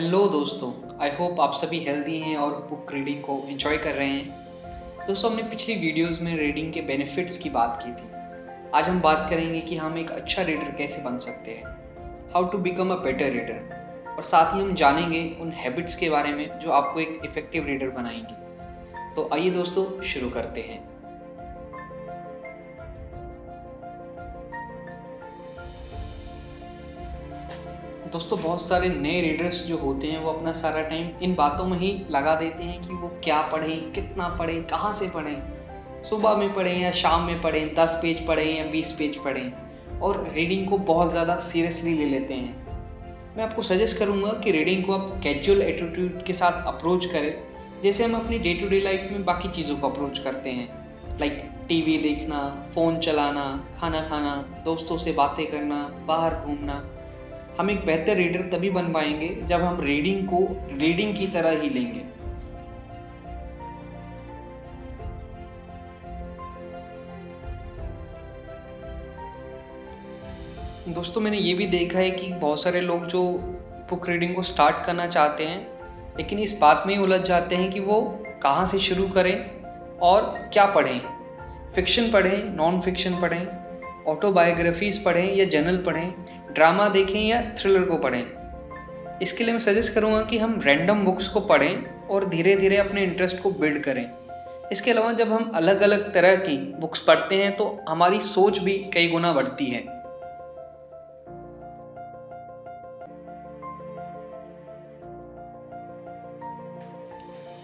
Hello दोस्तों I hope आप सभी हेल्दी हैं और बुक रीडिंग को एंजॉय कर रहे हैं। दोस्तों, हमने पिछली वीडियोस में रीडिंग के बेनिफिट्स की बात की थी। आज हम बात करेंगे कि हम एक अच्छा रीडर कैसे बन सकते हैं how to become a better reader और साथ ही हम जानेंगे उन हैबिट्स के बारे में जो आपको एक इफ़ेक्टिव रीडर बनाएँगे। तो आइए दोस्तों, शुरू करते हैं। दोस्तों, बहुत सारे नए रीडर्स जो होते हैं, वो अपना सारा टाइम इन बातों में ही लगा देते हैं कि वो क्या पढ़ें, कितना पढ़ें, कहाँ से पढ़ें। सुबह में पढ़ें या शाम में पढ़ें, दस पेज पढ़ें या बीस पेज पढ़ें और रीडिंग को बहुत ज़्यादा सीरियसली ले लेते हैं। मैं आपको सजेस्ट करूँगा कि रीडिंग को आप कैजुअल एटीट्यूड के साथ अप्रोच करें, जैसे हम अपनी डे टू डे लाइफ में बाकी चीज़ों को अप्रोच करते हैं लाइक टीवी देखना फ़ोन चलाना, खाना खाना, दोस्तों से बातें करना, बाहर घूमना। हम एक बेहतर रीडर तभी बन पाएँगे जब हम रीडिंग को रीडिंग की तरह ही लेंगे। दोस्तों, मैंने ये भी देखा है कि बहुत सारे लोग जो बुक रीडिंग को स्टार्ट करना चाहते हैं, लेकिन इस बात में ही उलझ जाते हैं कि वो कहाँ से शुरू करें और क्या पढ़ें। फिक्शन पढ़ें नॉन फिक्शन पढ़ें ऑटोबायोग्राफीज पढ़ें या जर्नल पढ़ें ड्रामा देखें या थ्रिलर को पढ़ें। इसके लिए मैं सजेस्ट करूँगा कि हम रैंडम बुक्स को पढ़ें और धीरे धीरे अपने इंटरेस्ट को बिल्ड करें। इसके अलावा जब हम अलग अलग तरह की बुक्स पढ़ते हैं तो हमारी सोच भी कई गुना बढ़ती है।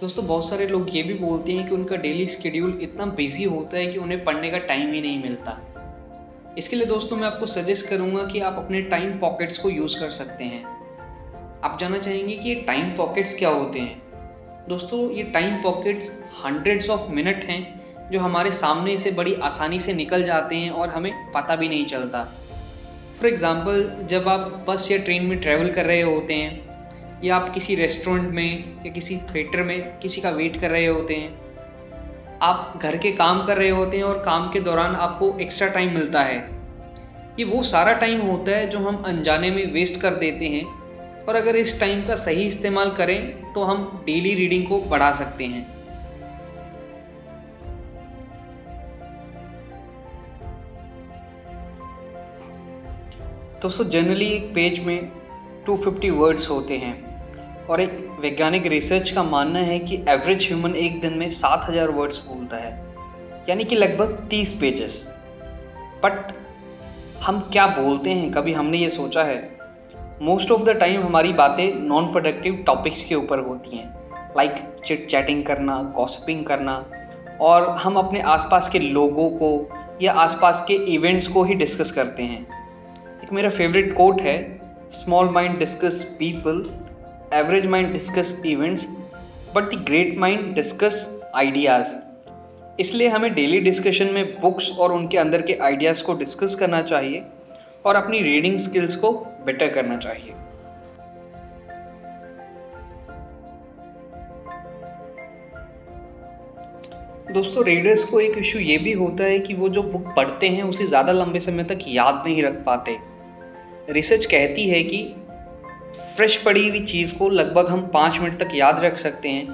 दोस्तों, बहुत सारे लोग ये भी बोलते हैं कि उनका डेली स्केड्यूल इतना बिज़ी होता है कि उन्हें पढ़ने का टाइम ही नहीं मिलता। इसके लिए दोस्तों मैं आपको सजेस्ट करूँगा कि आप अपने टाइम पॉकेट्स को यूज़ कर सकते हैं। आप जानना चाहेंगे कि ये टाइम पॉकेट्स क्या होते हैं? दोस्तों, ये time pockets hundreds of minute हैं, जो हमारे सामने से बड़ी आसानी से निकल जाते हैं और हमें पता भी नहीं चलता। फॉर एग्ज़ाम्पल जब आप बस या ट्रेन में ट्रैवल कर रहे होते हैं, या आप किसी रेस्टोरेंट में, या किसी थिएटर में किसी का वेट कर रहे होते हैं आप घर के काम कर रहे होते हैं और काम के दौरान आपको एक्स्ट्रा टाइम मिलता है। ये वो सारा टाइम होता है जो हम अनजाने में वेस्ट कर देते हैं और अगर इस टाइम का सही इस्तेमाल करें तो हम डेली रीडिंग को बढ़ा सकते हैं। दोस्तों जनरली एक पेज में 250 वर्ड्स होते हैं। और एक वैज्ञानिक रिसर्च का मानना है कि एवरेज ह्यूमन एक दिन में सात हज़ार वर्ड्स बोलता है। यानी कि लगभग तीस पेजेस बट हम क्या बोलते हैं? कभी हमने ये सोचा है? मोस्ट ऑफ़ द टाइम हमारी बातें नॉन प्रोडक्टिव टॉपिक्स के ऊपर होती हैं। लाइक चिट चैटिंग करना गॉसिपिंग करना। और हम अपने आसपास के लोगों को या आसपास के इवेंट्स को ही डिस्कस करते हैं। एक मेरा फेवरेट कोट है small mind discuss people average mind discuss events but the great mind discuss ideas इसलिए हमें डेली डिस्कशन में बुक्स और उनके अंदर के आइडियाज़ को डिस्कस करना चाहिए और अपनी रीडिंग स्किल्स को बेटर करना चाहिए। दोस्तों रीडर्स को एक इशू ये भी होता है कि वो जो बुक पढ़ते हैं, उसे ज़्यादा लंबे समय तक याद नहीं रख पाते। रिसर्च कहती है कि फ्रेश पढ़ी हुई चीज़ को लगभग हम पाँच मिनट तक याद रख सकते हैं।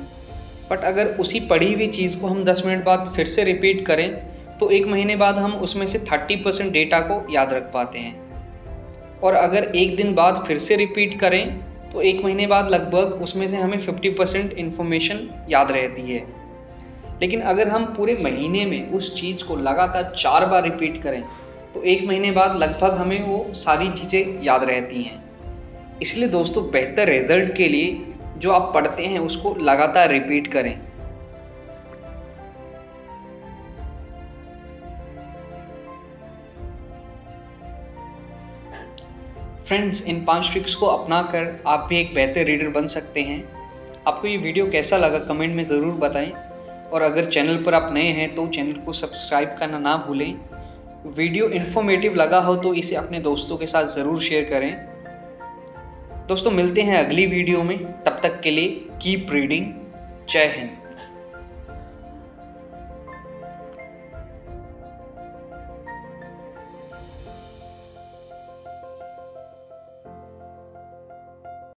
बट अगर उसी पढ़ी हुई चीज़ को हम दस मिनट बाद फिर से रिपीट करें तो एक महीने बाद हम उसमें से थर्टी परसेंट डेटा को याद रख पाते हैं। और अगर एक दिन बाद फिर से रिपीट करें तो एक महीने बाद लगभग उसमें से हमें फिफ्टी परसेंट इन्फॉर्मेशन याद रहती है। लेकिन अगर हम पूरे महीने में उस चीज़ को लगातार चार बार रिपीट करें तो एक महीने बाद लगभग हमें वो सारी चीज़ें याद रहती हैं। इसलिए दोस्तों, बेहतर रिज़ल्ट के लिए जो आप पढ़ते हैं, उसको लगातार रिपीट करें। फ्रेंड्स इन पाँच ट्रिक्स को अपनाकर आप भी एक बेहतर रीडर बन सकते हैं। आपको ये वीडियो कैसा लगा कमेंट में ज़रूर बताएँ। और अगर चैनल पर आप नए हैं तो चैनल को सब्सक्राइब करना ना भूलें। वीडियो इन्फॉर्मेटिव लगा हो तो इसे अपने दोस्तों के साथ ज़रूर शेयर करें। दोस्तों मिलते हैं अगली वीडियो में। तब तक के लिए कीप रीडिंग जय हिंद।